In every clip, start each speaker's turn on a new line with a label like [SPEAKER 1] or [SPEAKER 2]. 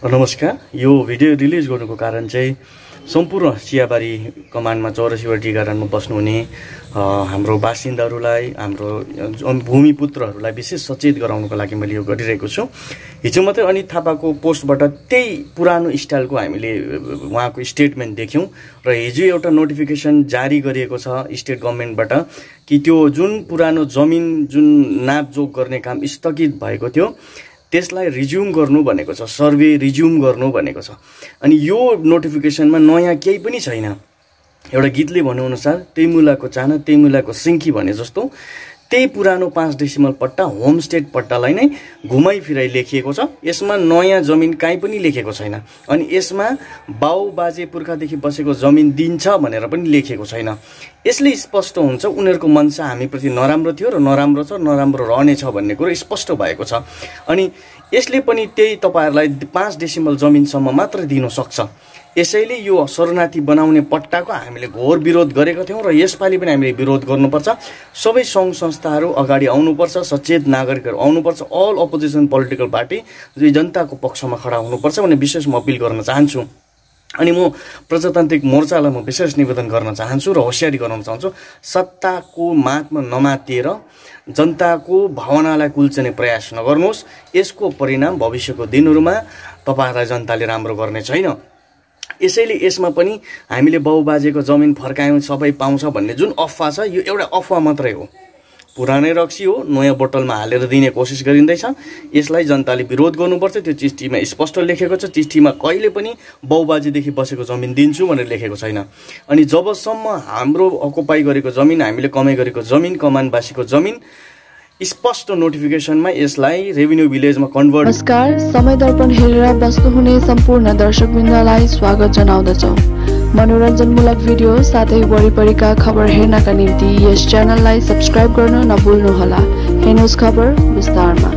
[SPEAKER 1] नमस्कार। यो video release गर्नुको कारण चाहिँ सम्पूर्ण चियाबारी कमानमा चौरसीवटा टी गार्डनमा बस्नुहुने हाम्रो बासिन्दाहरूलाई हाम्रो भूमिपुत्रहरूलाई विशेष सचेत गराउनुको लागि मैले यो गरिरहेको छु। हिजो मात्रै अनित थापाको पोस्टबाट त्यही पुरानो स्टाइलको हामीले उहाँको स्टेटमेन्ट देख्यौँ र हिजो एउटा नोटिफिकेसन जारी गरिएको छ स्टेट गभर्मेन्टबाट कि त्यो जुन पुरानो जमिन जुन नापजोक गर्ने काम स्थगित भएको थियो त्यसलाई रिज्युम गर्नु भनेको छ सर्वे रिज्युम गर्नु भनेको छ। अनि यो नोटिफिकेसनमा नयाँ केही पनि छैन। एउटा गीतले भनेअनुसार त्यही मुलाको चाना त्यही मुलाको सिङ्की भने जस्तो। त्यही पुरानो पाँच डेसिमल पट्टा होमस्टेड पट्टालाई नै घुमाइ फिराइ लेखिएको छ। यसमा नयाँ जमिन काहीँ पनि लेखेको छैन अनि यसमा बाउ बाजे पुर्खादेखि बसेको जमिन दिन्छ भनेर पनि लेखिएको छैन। यसले स्पष्ट हुन्छ उनीहरूको मनसा हामीप्रति नराम्रो थियो र नराम्रो छ नराम्रो रहनेछ भन्ने कुरो स्पष्ट भएको छ। अनि यसले पनि त्यही तपाईँहरूलाई पाँच डेसिमल जमिनसम्म मात्र दिन सक्छ। यसैले यो शरणार्थी बनाउने पट्टाको हामीले घोर विरोध गरेका थियौँ र यसपालि पनि हामीले विरोध गर्नुपर्छ। सबै सङ्घ संस्थाहरू अगाडि आउनुपर्छ सचेत नागरिकहरू आउनुपर्छ अल अपोजिसन पोलिटिकल पार्टी जो जनताको पक्षमा खडा हुनुपर्छ भन्ने विशेष म अपिल गर्न चाहन्छु। अनि म प्रजातान्त्रिक मोर्चालाई म विशेष निवेदन गर्न चाहन्छु र होसियारी गराउन चाहन्छु सत्ताको मातमा नमातिएर जनताको भावनालाई कुल्चने प्रयास नगर्नुहोस्। यसको परिणाम भविष्यको दिनहरूमा तपाईँहरूलाई जनताले राम्रो गर्ने छैन। यसैले यसमा पनि हामीले बाउबाजेको जमिन फर्कायौँ सबै पाउँछ भन्ने जुन अफवाह छ यो एउटा अफवाह मात्रै हो। पुरानै रक्सी हो नयाँ बोतलमा हालेर दिने कोसिस गरिँदैछ। यसलाई जनताले विरोध गर्नुपर्छ। त्यो चिठीमा स्पष्ट लेखेको छ। चिठीमा कहिले पनि बाउबाजेदेखि बसेको जमिन दिन्छु भनेर लेखेको छैन। अनि जबसम्म हाम्रो अकुपाई गरेको जमिन हामीले कमाइ गरेको जमिन कमानवासीको जमिन स्पष्ट नोटिफिकेसनमा यसलाई रेभिन्यू भिलेजमा कन्भर्ट
[SPEAKER 2] नमस्कार। समय दर्पण हेरेर बस्नुहुने सम्पूर्ण दर्शकवृन्दलाई स्वागत जनाउँदछौँ। मनोरञ्जनमूलक भिडियो साथै वरिपरिका खबर हेर्नका निम्ति यस च्यानललाई सब्सक्राइब गर्न नभुल्नुहोला। हेर्नुहोस् खबर विस्तारमा।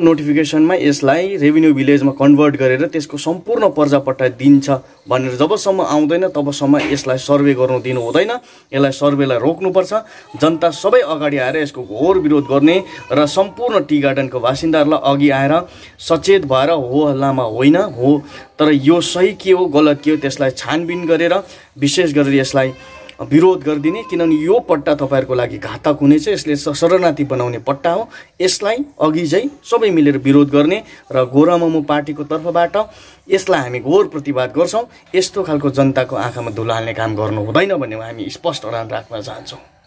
[SPEAKER 1] नोटिफिकेसनमा यसलाई रेभिन्यू भिलेजमा कन्भर्ट गरेर त्यसको सम्पूर्ण पर्जापट्टा दिन्छ भनेर जबसम्म आउँदैन तबसम्म यसलाई सर्वे गर्नु दिनु हुँदैन। यसलाई सर्वेलाई रोक्नुपर्छ। जनता सबै अगाडि आएर यसको घोर विरोध गर्ने र सम्पूर्ण टी गार्डनको बासिन्दाहरूलाई अघि आएर सचेत भएर हो हल्लामा होइन हो तर यो सही के हो गलत के हो त्यसलाई छानबिन गरेर विशेष गरेर यसलाई विरोध गरिदिने किनभने यो पट्टा तपाईँहरूको लागि घातक हुनेछ यसले शरणार्थी बनाउने पट्टा हो। यसलाई अघि चाहिँ सबै मिलेर विरोध गर्ने र गोरामोमो पार्टीको तर्फबाट यसलाई हामी घोर प्रतिवाद गर्छौँ। यस्तो खालको जनताको आँखामा धुलो हाल्ने काम गर्नु हुँदैन भन्ने हामी स्पष्ट राख्न चाहन्छौँ।